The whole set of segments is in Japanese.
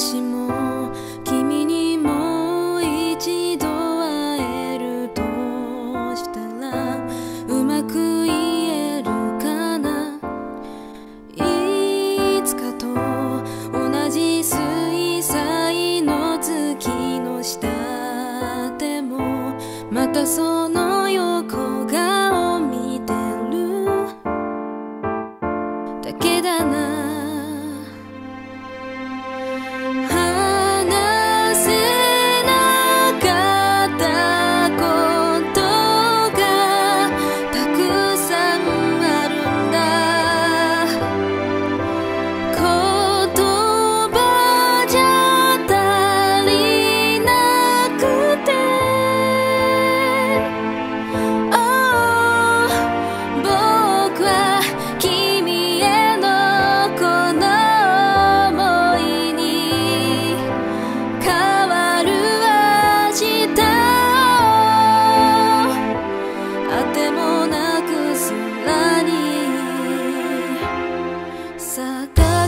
私も君にもう一度会えるとしたらうまく言えるかな？いつかと同じ水彩の月の下でもまたその横が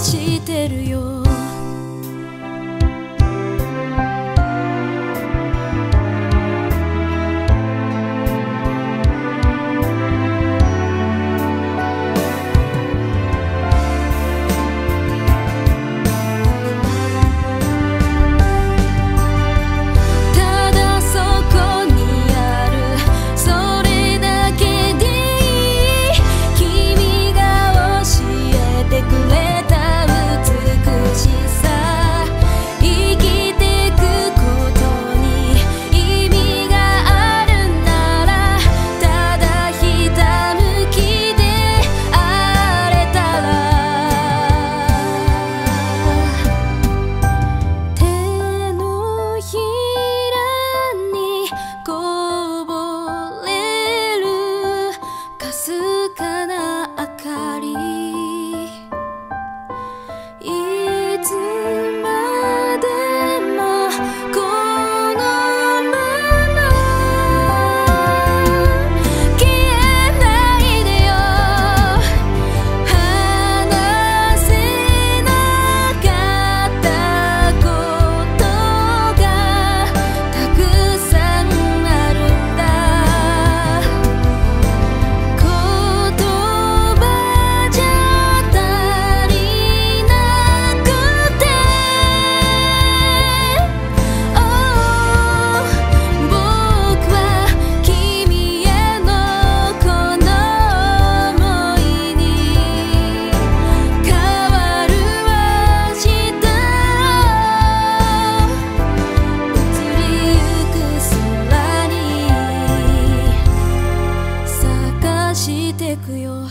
してるよかな明かりしていくよ。